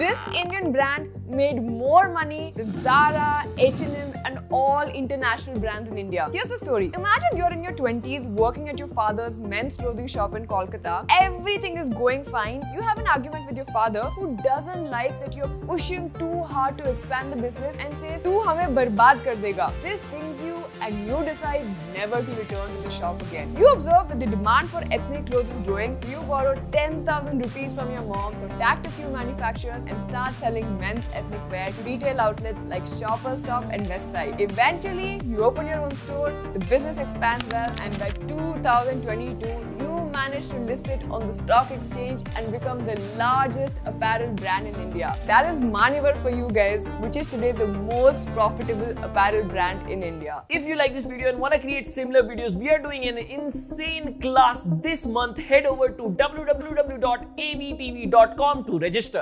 This Indian brand made more money than Zara, H&M and all international brands in India. Here's the story. Imagine you're in your 20s working at your father's men's clothing shop in Kolkata. Everything is going fine. You have an argument with your father who doesn't like that you're pushing too hard to expand the business and says, "Tu hame barbad kar dega." This stings you and you decide never to return to the shop again. You observe that the demand for ethnic clothes is growing. You borrow 10,000 rupees from your mom, contact a few manufacturers and start selling men's ethnic wear to retail outlets like Shoppers Stop and Westside. Eventually, you open your own store, the business expands well and by 2022, you manage to list it on the stock exchange and become the largest apparel brand in India. That is Manyavar for you guys, which is today the most profitable apparel brand in India. If you like this video and want to create similar videos, we are doing an insane class this month. Head over to www.aevytv.com to register.